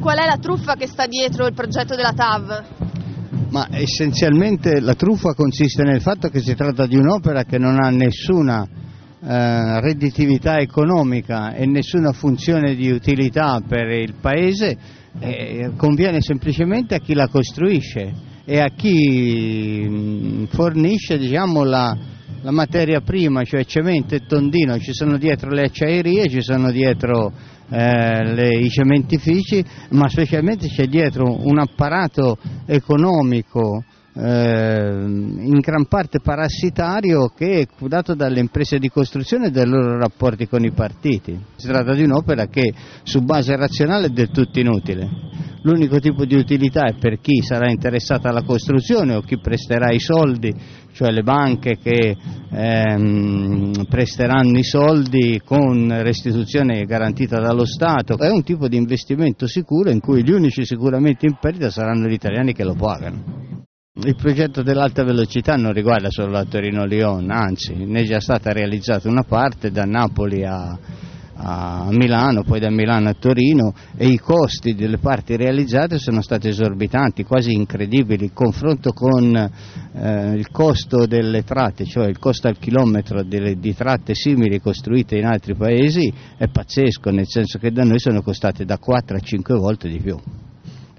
Qual è la truffa che sta dietro il progetto della TAV? Ma essenzialmente la truffa consiste nel fatto che si tratta di un'opera che non ha nessuna eh, redditività economica e nessuna funzione di utilità per il Paese, eh, conviene semplicemente a chi la costruisce e a chi mh, fornisce diciamo, la, la materia prima, cioè cemento e tondino, ci sono dietro le acciaierie, ci sono dietro eh, le, i cementifici, ma specialmente c'è dietro un apparato economico eh, in gran parte parassitario che è dato dalle imprese di costruzione e dai loro rapporti con i partiti. Si tratta di un'opera che su base razionale è del tutto inutile. L'unico tipo di utilità è per chi sarà interessato alla costruzione o chi presterà i soldi, cioè le banche che ehm, presteranno i soldi con restituzione garantita dallo Stato. È un tipo di investimento sicuro in cui gli unici sicuramente in perdita saranno gli italiani che lo pagano. Il progetto dell'alta velocità non riguarda solo la Torino-Lyon, anzi ne è già stata realizzata una parte da Napoli a, a Milano, poi da Milano a Torino e i costi delle parti realizzate sono stati esorbitanti, quasi incredibili. Il confronto con eh, il costo delle tratte, cioè il costo al chilometro delle, di tratte simili costruite in altri paesi è pazzesco, nel senso che da noi sono costate da 4 a 5 volte di più.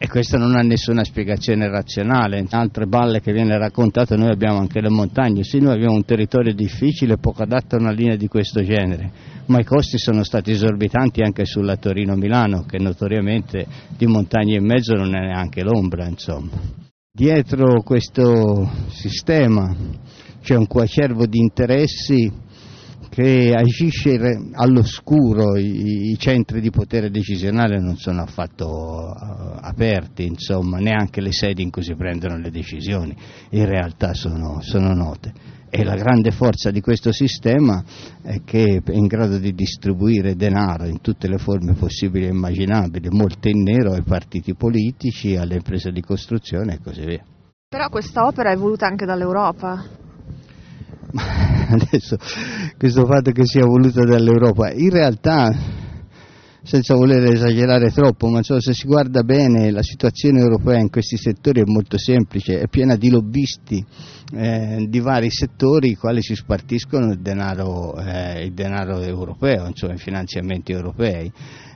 E questo non ha nessuna spiegazione razionale. In altre balle che viene raccontato noi abbiamo anche le montagne, sì noi abbiamo un territorio difficile, poco adatto a una linea di questo genere, ma i costi sono stati esorbitanti anche sulla Torino-Milano, che notoriamente di montagne in mezzo non è neanche l'ombra, insomma. Dietro questo sistema c'è un coacervo di interessi che agisce all'oscuro, I, i, centri di potere decisionale non sono affatto uh, aperti, insomma, neanche le sedi in cui si prendono le decisioni in realtà sono, sono note. E la grande forza di questo sistema è che è in grado di distribuire denaro in tutte le forme possibili e immaginabili, molte in nero ai partiti politici, alle imprese di costruzione e così via. Però questa opera è voluta anche dall'Europa. adesso questo fatto che sia voluto dall'Europa, in realtà senza voler esagerare troppo, ma so, se si guarda bene la situazione europea in questi settori è molto semplice, è piena di lobbisti eh, di vari settori i quali si spartiscono il denaro, eh, il denaro europeo, insomma i finanziamenti europei.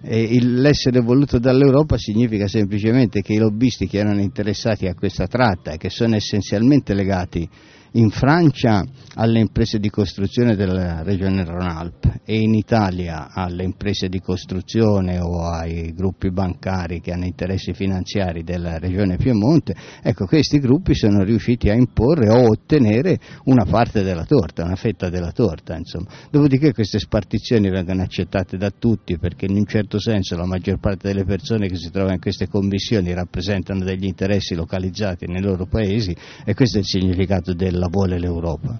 Il, l'essere voluto dall'Europa significa semplicemente che i lobbisti che erano interessati a questa tratta che sono essenzialmente legati in Francia alle imprese di costruzione della regione Rhône-Alpes e in Italia alle imprese di costruzione o ai gruppi bancari che hanno interessi finanziari della regione Piemonte, ecco questi gruppi sono riusciti a imporre o ottenere una parte della torta, una fetta della torta, insomma. Dopodiché queste spartizioni vengono accettate da tutti perché in un certo senso la maggior parte delle persone che si trovano in queste commissioni rappresentano degli interessi localizzati nei loro paesi e questo è il significato della la vuole l'Europa.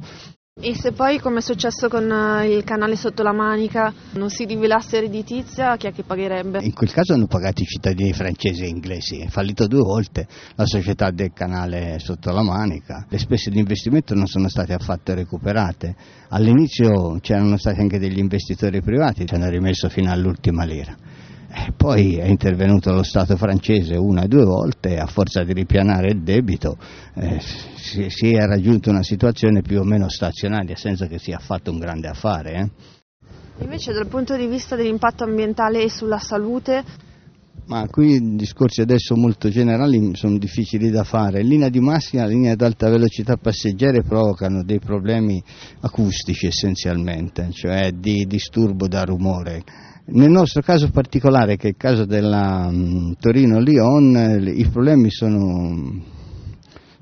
E se poi, come è successo con eh, il canale sotto la manica, non si rivelasse redditizia, chi è che pagherebbe? In quel caso hanno pagato i cittadini francesi e inglesi, è fallito due volte la società del canale sotto la manica, le spese di investimento non sono state affatto recuperate, all'inizio c'erano stati anche degli investitori privati, ci hanno rimesso fino all'ultima lira. Poi è intervenuto lo Stato francese una e due volte a forza di ripianare il debito eh, si, si, è raggiunta una situazione più o meno stazionaria senza che sia fatto un grande affare. Eh. Invece dal punto di vista dell'impatto ambientale e sulla salute ma qui discorsi adesso molto generali sono difficili da fare. In linea di massima, linee ad alta velocità passeggere provocano dei problemi acustici essenzialmente, cioè di disturbo da rumore. Nel nostro caso particolare, che è il caso della um, Torino-Lyon, i problemi sono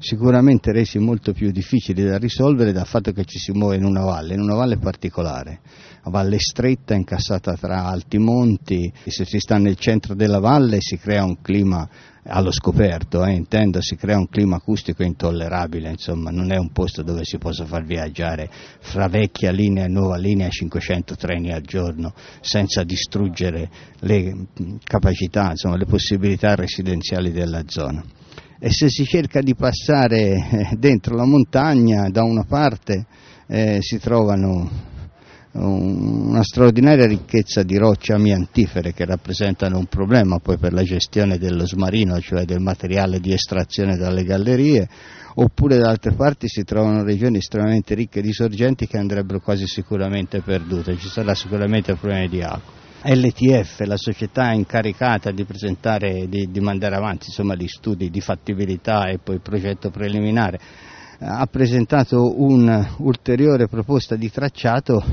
sicuramente resi molto più difficili da risolvere dal fatto che ci si muove in una valle, in una valle particolare, una valle stretta incassata tra alti monti, se si sta nel centro della valle si crea un clima allo scoperto, eh, intendo, si crea un clima acustico intollerabile, insomma, non è un posto dove si possa far viaggiare fra vecchia linea e nuova linea 500 treni al giorno senza distruggere le capacità, insomma, le possibilità residenziali della zona. E se si cerca di passare eh, dentro la montagna, da una parte eh, si trovano una straordinaria ricchezza di rocce amiantifere che rappresentano un problema poi per la gestione dello smarino, cioè del materiale di estrazione dalle gallerie, oppure da altre parti si trovano regioni estremamente ricche di sorgenti che andrebbero quasi sicuramente perdute, ci sarà sicuramente problemi di acqua. LTF, la società incaricata di presentare, di, di mandare avanti insomma, gli studi di fattibilità e poi il progetto preliminare, ha presentato un'ulteriore proposta di tracciato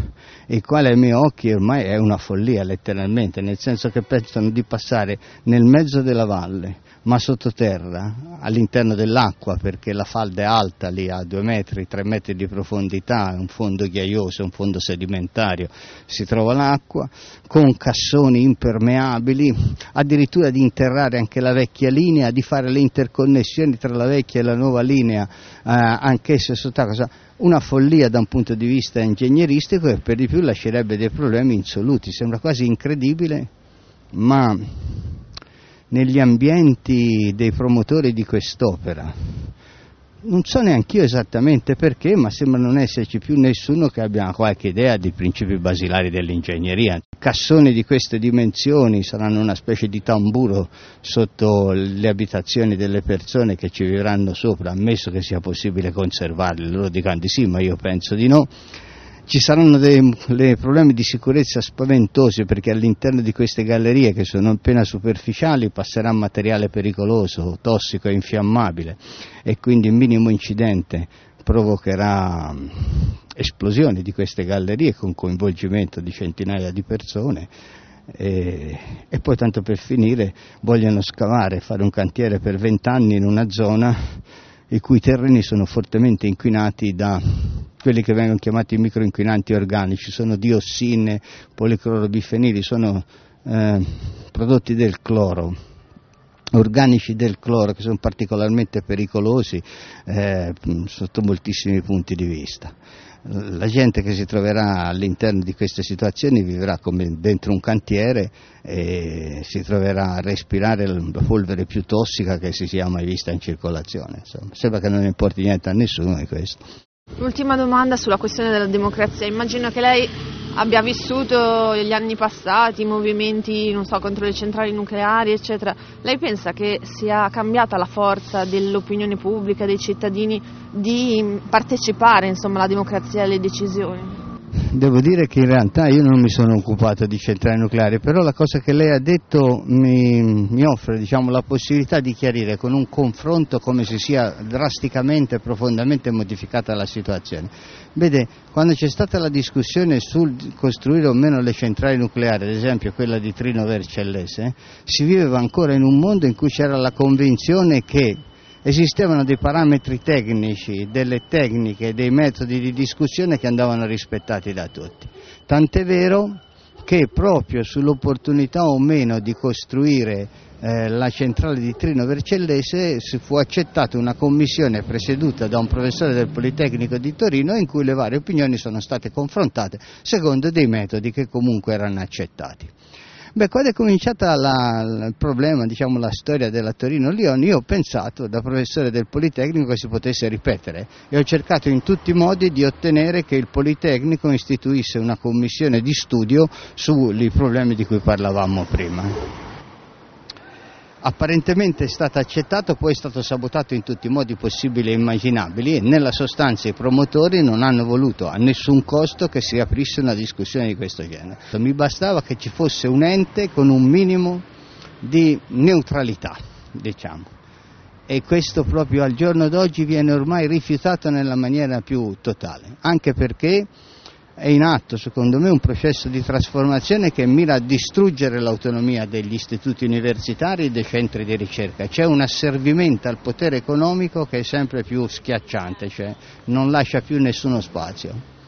il quale ai miei occhi ormai è una follia letteralmente, nel senso che pensano di passare nel mezzo della valle ma sottoterra, all'interno dell'acqua, perché la falda è alta lì a due metri, tre metri di profondità, è un fondo ghiaioso, un fondo sedimentario, si trova l'acqua, con cassoni impermeabili, addirittura di interrare anche la vecchia linea, di fare le interconnessioni tra la vecchia e la nuova linea, eh, anch'esse sott'acqua una follia da un punto di vista ingegneristico e per di più lascerebbe dei problemi insoluti. Sembra quasi incredibile, ma negli ambienti dei promotori di quest'opera. Non so neanche io esattamente perché, ma sembra non esserci più nessuno che abbia qualche idea dei principi basilari dell'ingegneria. Cassoni di queste dimensioni saranno una specie di tamburo sotto le abitazioni delle persone che ci vivranno sopra, ammesso che sia possibile conservarli. Loro dicono di sì, ma io penso di no ci saranno dei, problemi di sicurezza spaventosi perché all'interno di queste gallerie che sono appena superficiali passerà materiale pericoloso, tossico e infiammabile e quindi il minimo incidente provocherà esplosioni di queste gallerie con coinvolgimento di centinaia di persone e, e, poi tanto per finire vogliono scavare, fare un cantiere per vent'anni in una zona i cui terreni sono fortemente inquinati da quelli che vengono chiamati microinquinanti organici, sono diossine, policlorobifenili, sono eh, prodotti del cloro, organici del cloro che sono particolarmente pericolosi eh, sotto moltissimi punti di vista. La gente che si troverà all'interno di queste situazioni vivrà come dentro un cantiere e si troverà a respirare la polvere più tossica che si sia mai vista in circolazione. Insomma, sembra che non importi niente a nessuno di questo. L'ultima domanda sulla questione della democrazia. Immagino che lei abbia vissuto gli anni passati, i movimenti so, contro le centrali nucleari, eccetera. Lei pensa che sia cambiata la forza dell'opinione pubblica, dei cittadini, di partecipare insomma, alla democrazia e alle decisioni? Devo dire che in realtà io non mi sono occupato di centrali nucleari, però la cosa che lei ha detto mi, mi offre diciamo, la possibilità di chiarire con un confronto come si sia drasticamente e profondamente modificata la situazione. Vede, quando c'è stata la discussione sul costruire o meno le centrali nucleari, ad esempio quella di Trino Vercellese, si viveva ancora in un mondo in cui c'era la convinzione che esistevano dei parametri tecnici, delle tecniche, dei metodi di discussione che andavano rispettati da tutti. Tant'è vero che proprio sull'opportunità o meno di costruire eh, la centrale di Trino Vercellese fu accettata una commissione presieduta da un professore del Politecnico di Torino in cui le varie opinioni sono state confrontate secondo dei metodi che comunque erano accettati. Beh, quando è cominciata la, il problema, diciamo la storia della Torino-Lione, io ho pensato da professore del Politecnico che si potesse ripetere. E ho cercato in tutti i modi di ottenere che il Politecnico istituisse una commissione di studio sui problemi di cui parlavamo prima apparentemente è stato accettato, poi è stato sabotato in tutti i modi possibili e immaginabili e nella sostanza i promotori non hanno voluto a nessun costo che si aprisse una discussione di questo genere. Mi bastava che ci fosse un ente con un minimo di neutralità, diciamo. E questo proprio al giorno d'oggi viene ormai rifiutato nella maniera più totale, anche perché è in atto secondo me un processo di trasformazione che mira a distruggere l'autonomia degli istituti universitari e dei centri di ricerca. C'è un asservimento al potere economico che è sempre più schiacciante, cioè non lascia più nessuno spazio.